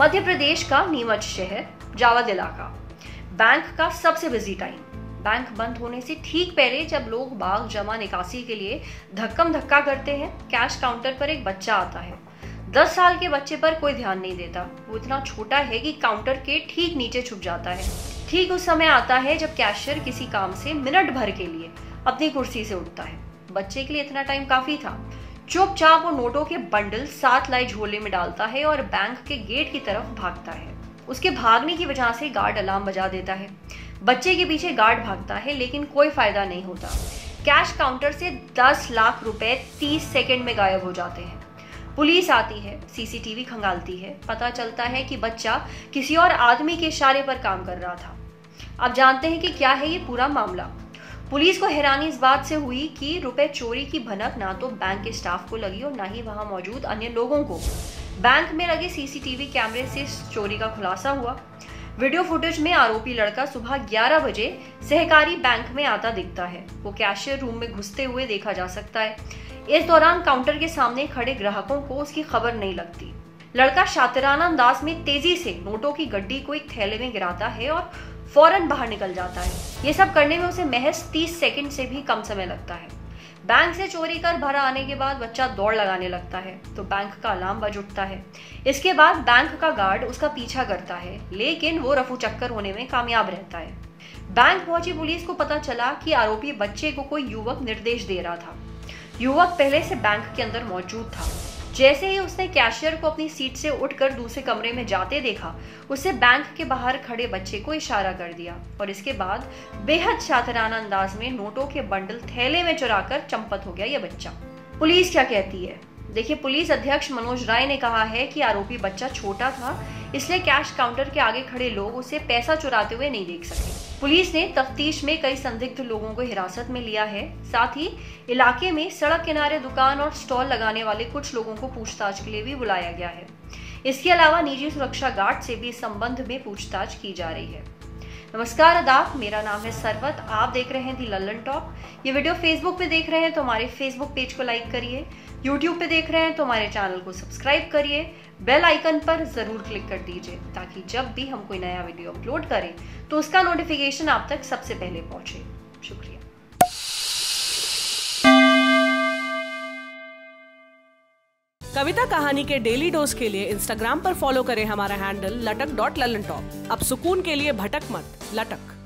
मध्य प्रदेश का नीमच शहर जावद इलाका बैंक का सबसे बिज़ी टाइम बैंक बंद होने से ठीक पहले जब लोग बाग जमा निकासी के लिए धक्कम धक्का करते हैं कैश काउंटर पर एक बच्चा आता है। दस साल के बच्चे पर कोई ध्यान नहीं देता। वो इतना छोटा है कि काउंटर के ठीक नीचे छुप जाता है। ठीक उस समय आता है जब कैशियर किसी काम से मिनट भर के लिए अपनी कुर्सी से उठता है। बच्चे के लिए इतना टाइम काफ़ी था। चुपचाप वो नोटों के बंडल साथ लाई झोले में डालता है और बैंक के गेट की तरफ़ भागता है। उसके भागने की वजह से गार्ड अलार्म बजा देता है। बच्चे के पीछे गार्ड भागता है, लेकिन कोई फ़ायदा नहीं होता। कैश काउंटर से 10 लाख रुपए 30 सेकंड में गायब हो जाते हैं। पुलिस आती है, सीसीटीवी खंगालती है। पता चलता है कि बच्चा किसी और आदमी के इशारे पर काम कर रहा था। अब जानते हैं कि क्या है ये पूरा मामला? पुलिस को हैरानी इस बात से हुई कि रुपए चोरी की भनक ना तो बैंक के स्टाफ को लगी और ना ही वहाँ मौजूद अन्य लोगों को। बैंक में लगे सीसीटीवी कैमरे से चोरी का खुलासा हुआ। वीडियो फुटेज में आरोपी लड़का सुबह 11 बजे सहकारी बैंक में आता दिखता है। वो कैशियर रूम में घुसते हुए देखा जा सकता है। इस दौरान काउंटर के सामने खड़े ग्राहकों को उसकी खबर नहीं लगती। लड़का शातराना अंदाज में तेज़ी से नोटों की गड्डी को एक थैले में गिराता है और फ़ौरन बाहर निकल जाता है। ये सब करने में उसे महज 30 सेकंड से भी कम समय लगता है। बैंक से चोरी कर भर आने के बाद बच्चा दौड़ लगाने लगता है तो बैंक का अलार्म बज उठता है। इसके बाद बैंक का गार्ड उसका पीछा करता है, लेकिन वो रफू चक्कर होने में कामयाब रहता है। बैंक पहुँची पुलिस को पता चला कि आरोपी बच्चे को कोई युवक निर्देश दे रहा था। युवक पहले से बैंक के अंदर मौजूद था। जैसे ही उसने कैशियर को अपनी सीट से उठकर दूसरे कमरे में जाते देखा, उसे बैंक के बाहर खड़े बच्चे को इशारा कर दिया और इसके बाद बेहद शातराना अंदाज में नोटों के बंडल थैले में चुराकर चंपत हो गया यह बच्चा। पुलिस क्या कहती है? देखिए, पुलिस अध्यक्ष मनोज राय ने कहा है कि आरोपी बच्चा छोटा था, इसलिए कैश काउंटर के आगे खड़े लोग उसे पैसा चुराते हुए नहीं देख सके। पुलिस ने तफ्तीश में कई संदिग्ध लोगों को हिरासत में लिया है। साथ ही, इलाके में सड़क किनारे दुकान और स्टॉल लगाने वाले कुछ लोगों को पूछताछ के लिए भी बुलाया गया है। इसके अलावा निजी सुरक्षा गार्ड से भी इस संबंध में पूछताछ की जा रही है। नमस्कार अदाब मेरा नाम है सरवत। आप देख रहे हैं दी लल्लन टॉप ये वीडियो फेसबुक पे देख रहे हैं तो हमारे फेसबुक पेज को लाइक करिए। यूट्यूब पे देख रहे हैं तो हमारे चैनल को सब्सक्राइब करिए। बेल आइकन पर ज़रूर क्लिक कर दीजिए ताकि जब भी हम कोई नया वीडियो अपलोड करें तो उसका नोटिफिकेशन आप तक सबसे पहले पहुँचे। शुक्रिया। कविता कहानी के डेली डोज के लिए इंस्टाग्राम पर फॉलो करें हमारा हैंडल लटक डॉट ललन टॉप अब सुकून के लिए भटक मत, लटक।